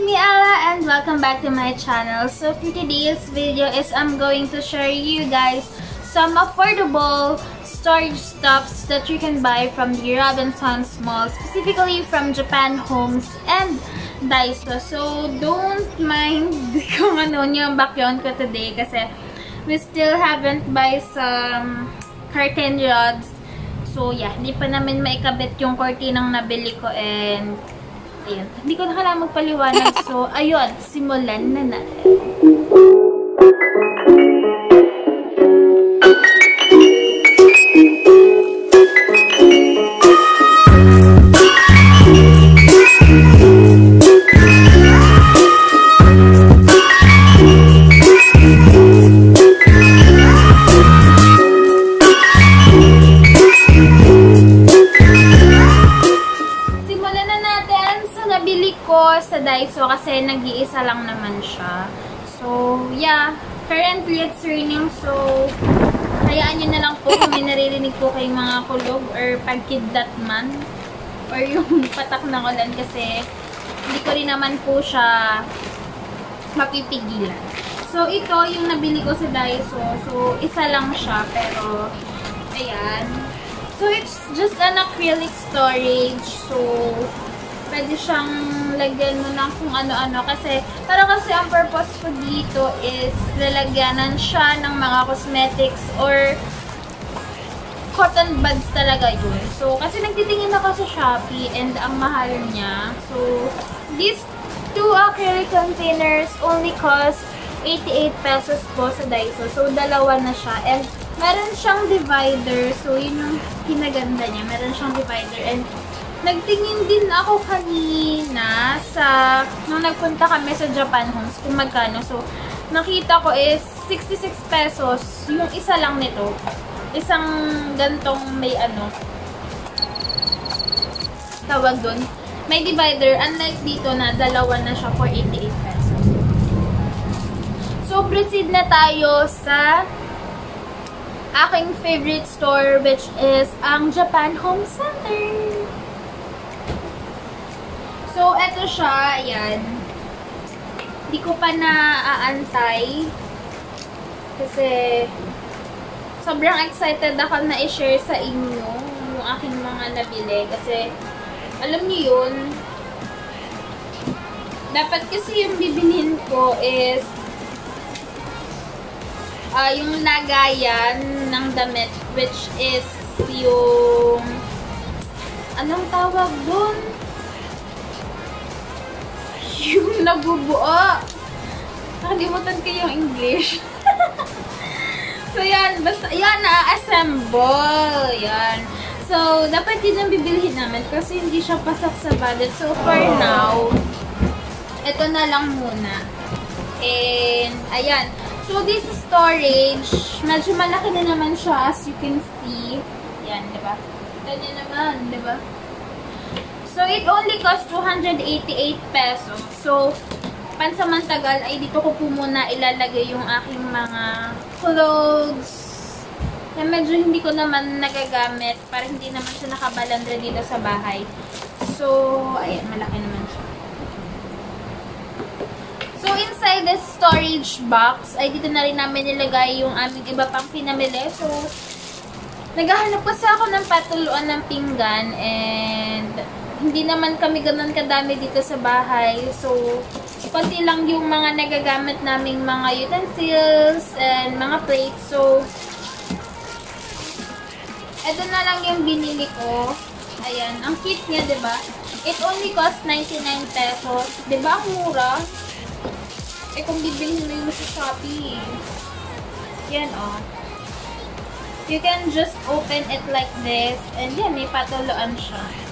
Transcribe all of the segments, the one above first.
me Ella and welcome back to my channel. So for today's video is I'm going to share you guys some affordable storage stuffs that you can buy from the Robinsons Mall, specifically from Japan Homes and Daiso. So don't mind kung ano yung background ko today kasi we still haven't buy some curtain rods. So yeah, hindi pa namin maikabit yung cortinang nabili ko and Ayun. Hindi ko na kailangan magpaliwanag. So, ayun. Simulan na natin. Daiso kasi nag-iisa lang naman siya. So, yeah. Currently, it's raining. So, hayaan nyo na lang po kung may naririnig po kayong mga kulog or pagkidlat man. Or yung patak ng ulan kasi hindi ko rin naman po siya mapipigilan. So, ito yung nabili ko sa Daiso. So, isa lang siya. Pero, ayan. So, it's just an acrylic storage. So, pwede siyang lagyan mo ng kung ano-ano. Kasi, para kasi ang purpose ko dito is lalagyanan siya ng mga cosmetics or cotton buds talaga yun. So, kasi nagtitingin ako sa Shopee and ang mahal niya. So, these two acrylic containers only cost 88 pesos po sa Daiso. So, dalawa na siya. And, meron siyang divider. So, yun yung kinaganda niya. Meron siyang divider. And, Nagtingin din ako kanina sa, nung nagpunta kami sa Japan Homes, kung magkano. So, nakita ko is 66 pesos yung isa lang nito. Isang gantong may ano, tawag dun. May divider, unlike dito na dalawa na siya for 88 pesos. So, proceed na tayo sa aking favorite store which is ang Japan Home Center. So, eto siya. Ayan. Hindi ko pa na-aantay. Kasi, sobrang excited ako na i-share sa inyo yung aking mga nabili. Kasi, alam niyo yun, dapat kasi yung bibilhin ko is uh, yung lagayan ng damit which is yung anong tawag doon? Yung nabubuo. Nakalimutan ko yung English. so, yan. Basta, yan, na-assemble. Yan. So, dapat din ang bibilhin namin kasi hindi siya pasak sa budget. So, for now, ito na lang muna. And, ayan. So, this storage, medyo malaki na naman siya as you can see. Yan, diba? Ganyan naman, diba? So, it only cost 288 pesos. So, pansamantagal ay dito ko po muna ilalagay yung aking mga clothes na medyo hindi ko naman nagagamit para hindi naman siya nakabalandra dito sa bahay. So, ayan, malaki naman siya. So, inside this storage box, ay dito na rin namin nilagay yung aming iba pang pinamili. So, naghahanap kasi ako ng patuluan ng pinggan and hindi naman kami ganun kadami dito sa bahay. So, konti lang yung mga nagagamit naming mga utensils and mga plates. So, ito na lang yung binili ko. Ayan. Ang kit niya, ba diba? It only cost 99 pesos. ba diba? Ang mura. Eh, kung bibilhin mo yung sa Shopee. Yan, oh. You can just open it like this. And yan, may patuluan siya.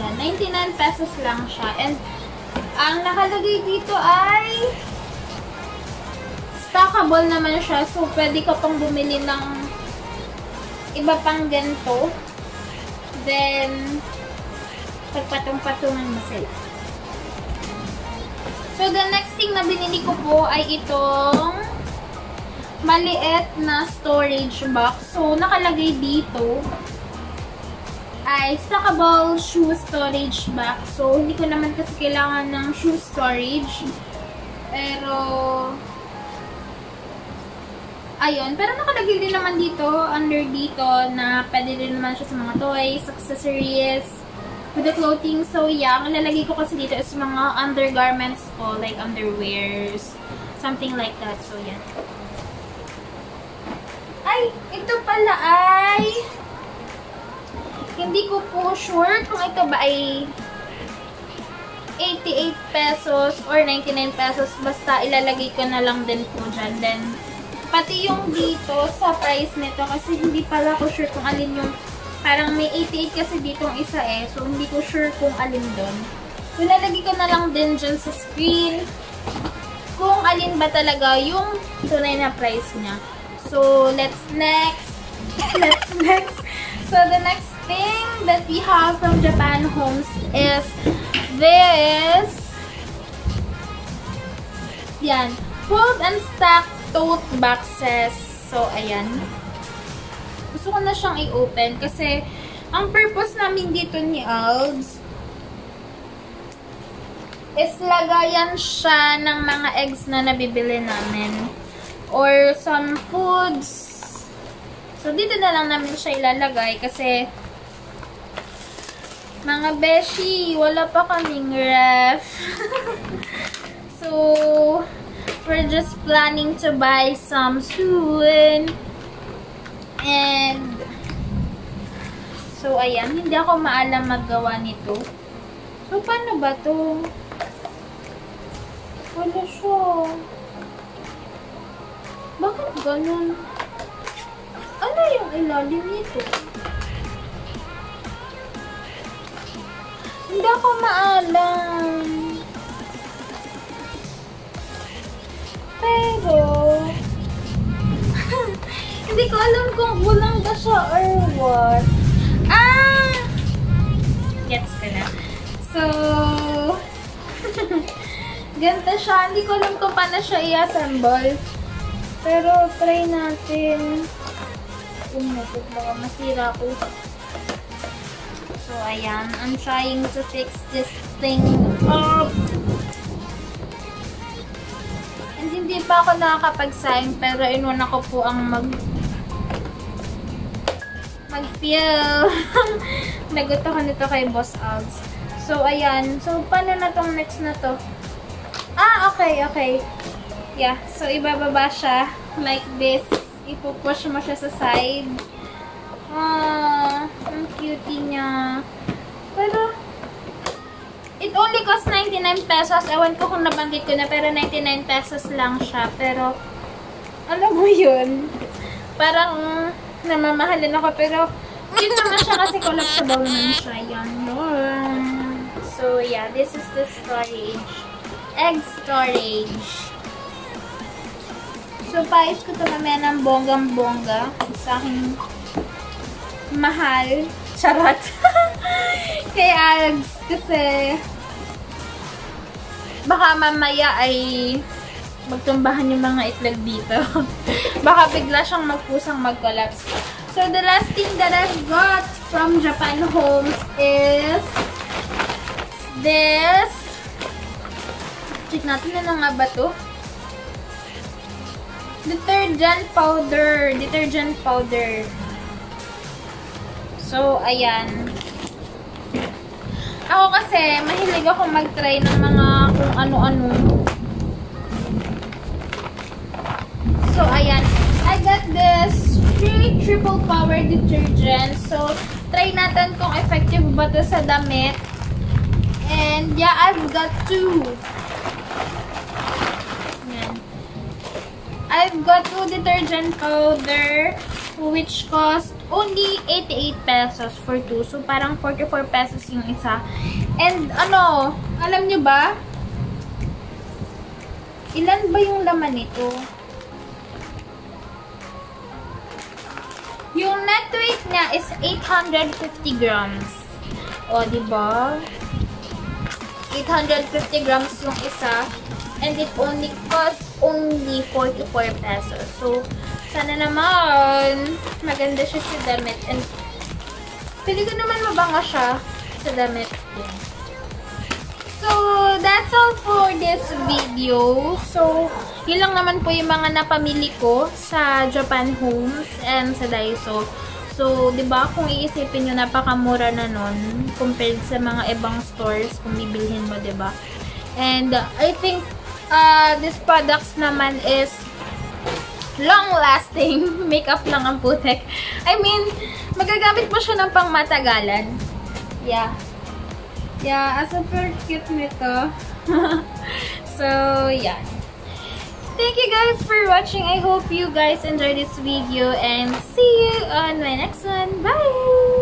Yan, 99 pesos lang siya. And, ang nakalagay dito ay stackable naman siya. So, pwede ka pang bumili ng iba pang ganito. Then, pagpatong-patungan mo sila. So, the next thing na binili ko po ay itong maliit na storage box. So, nakalagay dito ay stackable shoe storage box. So, hindi ko naman kasi kailangan ng shoe storage. Pero, ayun. Pero nakalagay din naman dito, under dito, na pwede din naman siya sa mga toys, accessories, with the clothing. So, yeah, ang lalagay ko kasi dito is mga undergarments ko, like underwears, something like that. So, yan. Ay, ito pala ay hindi ko po sure kung ito ba ay 88 pesos or 99 pesos. Basta ilalagay ko na lang din po dyan. Then, pati yung dito sa price nito kasi hindi pala ko sure kung alin yung parang may 88 kasi dito ang isa eh. So, hindi ko sure kung alin doon. Ilalagay ko na lang din dyan sa screen kung alin ba talaga yung tunay na price niya. So, let's next. Let's next. So, the next thing that we have from Japan Homes is this. Yan. Fold and stack tote boxes. So, ayan. Gusto ko na siyang i-open kasi ang purpose namin dito ni Alds is lagayan siya ng mga eggs na nabibili namin. Or some foods. So, dito na lang namin siya ilalagay kasi mga beshi, wala pa kaming ref. so, we're just planning to buy some soon. And, so, ayan. Hindi ako maalam maggawa nito. So, paano ba to? Wala siya. Bakit ganun? Ano yung ilalim nito? Hindi ako maalam. Pero, hindi ko alam kung kulang ba siya or what. Ah! Gets ko na. So, ganito siya. Hindi ko alam kung paano siya i-assemble. Pero, try natin. Umutot, baka masira ko. So, ayan. I'm trying to fix this thing up. And hindi pa ako nakakapag-sign, pero inuna ko po ang mag mag-feel. Nagot ako nito kay Boss Alds. So, ayan. So, paano na tong next na to? Ah, okay, okay. Yeah. So, ibababa siya like this. Ipupush mo siya sa side. Ah, ang cutie niya. Pero, it only cost 99 pesos. Ewan ko kung nabanggit ko na, pero 99 pesos lang siya. Pero, alam mo yun, parang namamahalin ako. Pero, yun naman siya kasi collapsible naman siya. Yan. So, yeah, this is the storage. Egg storage. So, pais ko ito mamaya ng bonggang-bongga sa aking mahal. Charot. Kay Ags. Kasi, baka mamaya ay magtumbahan yung mga itlog dito. baka bigla siyang magpusang mag-collapse. So, the last thing that I've got from Japan Homes is this. Check natin na nga ba to? Detergent powder. Detergent powder. So, ayan. Ako kasi, mahilig ako mag-try ng mga kung ano-ano. So, ayan. I got this free triple power detergent. So, try natin kung effective ba to sa damit. And, yeah, I've got two. Ayan. I've got two detergent powder which cost only 88 pesos for two. So, parang 44 pesos yung isa. And, ano, alam nyo ba? Ilan ba yung laman nito? Yung net weight niya is 850 grams. O, diba? 850 grams yung isa. And it only cost only 44 pesos. So, sana naman maganda siya sa damit. And Pili ko naman mabango siya sa damit. So, that's all for this video. So, yun lang naman po yung mga napamili ko sa Japan Homes and sa Daiso. So, di ba kung iisipin nyo, napakamura na nun compared sa mga ibang stores kung bibilhin mo, di ba? And, uh, I think, uh, this products naman is long-lasting. Makeup lang ang putek. I mean, magagamit mo siya ng pangmatagalan. Yeah. Yeah, super cute nito. so, yeah. Thank you guys for watching. I hope you guys enjoyed this video and see you on my next one. Bye!